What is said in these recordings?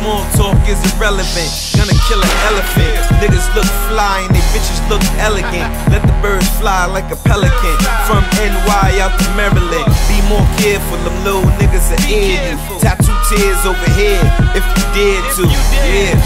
small talk is irrelevant. Gonna kill an elephant. Niggas look fly and they bitches look elegant. Let the birds fly like a pelican. From NY out to Maryland. Be more careful, them little niggas are you. Tattoo tears over here if you dare to. Yeah.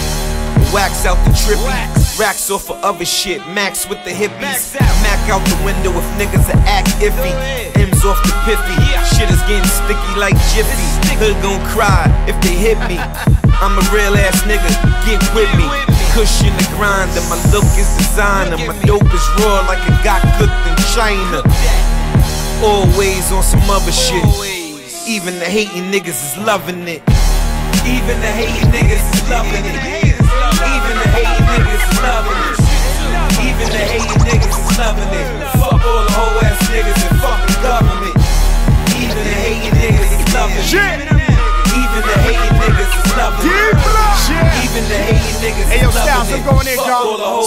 Wax out the trippy. Racks off of other shit. Max with the hippies. Mac out the window if niggas are act iffy. M's off the piffy. Shit is getting sticky like Jiffy. Hood gon' cry if they hit me. I'm a real ass nigga. Get with me. Cushion the grinder. My look is designer. My dope is raw like it got cooked in China. Always on some other shit. Even the hating niggas is loving it. Even the hating niggas is loving it. Even the hating niggas is loving it. Even the hating niggas is loving it. Fuck all the whole ass niggas and fuck the government. Even the hating niggas is loving it. Even the hating niggas is loving it. Even the hating niggas Hey, yo, Styles, I'm going in, Fuck dog. all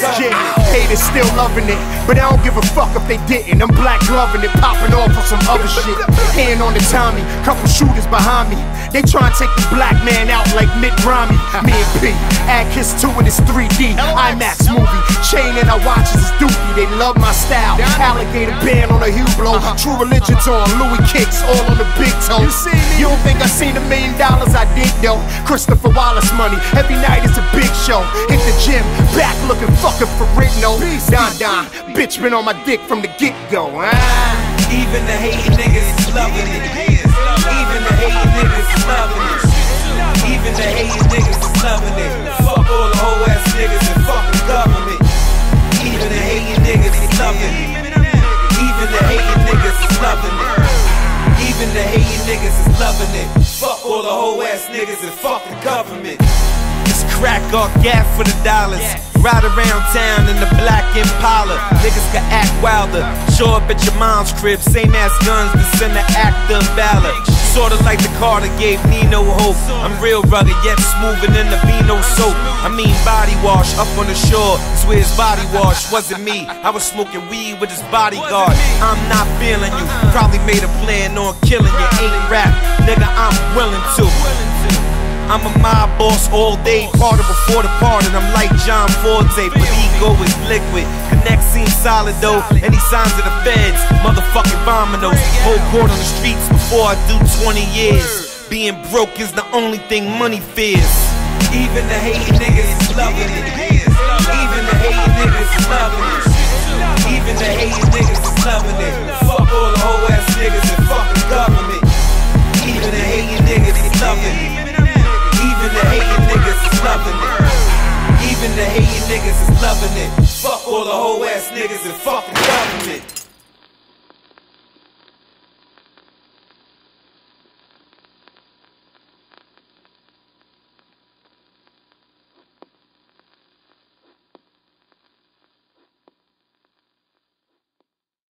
the whole ass shit. and fuck the Yeah, haters still loving it, but I don't give a fuck if they didn't. I'm black loving it, popping off on some other shit. Hand on the Tommy, couple shooters behind me. They try and take the black man out like Mitt Romney. Me and P, add Kiss 2 in this 3D IMAX movie. Chain and I watches is dookie. They love my style. Alligator band on a Hublot. True religion's on Louis kicks, all on the big toe. You don't think I seen a million dollars? I did though. Christopher Wallace money. Every night is a big show. Hit the gym, back looking fucking for no. Don Don, bitch been on my dick from the get go. Ah. Even the hating niggas is loving it. Even the hating niggas is loving it. Even the hating niggas is loving it. Fuck all the whole ass niggas and fuck the government. Even the hating niggas is loving it. Even the hating niggas is loving it. Even the hating niggas is loving it. Fuck all the whole ass niggas and fuck the government. Crack or gas for the dollars. Ride around town in the black Impala. Niggas can act wilder. Show up at your mom's crib, same ass guns to send an active ballad. Sorta like the car that gave Nino hope. I'm real rugged, yet smoother than the Vino soap. I mean body wash up on the shore. His body wash wasn't me. I was smoking weed with his bodyguard. I'm not feeling you. Probably made a plan on killing you. Ain't rap, nigga. I'm willing to. I'm a mob boss all day, party before the party. I'm like John Forte, but ego is liquid. Connect seems solid though. Any signs of the feds, motherfucking those. Whole court on the streets before I do 20 years. Being broke is the only thing money fears. Even the hating niggas is loving it. Even the hating niggas is loving it. Even the hating niggas is loving it. Fuck all the whole ass niggas niggas is loving it. Fuck all the whole ass niggas and fuck the government.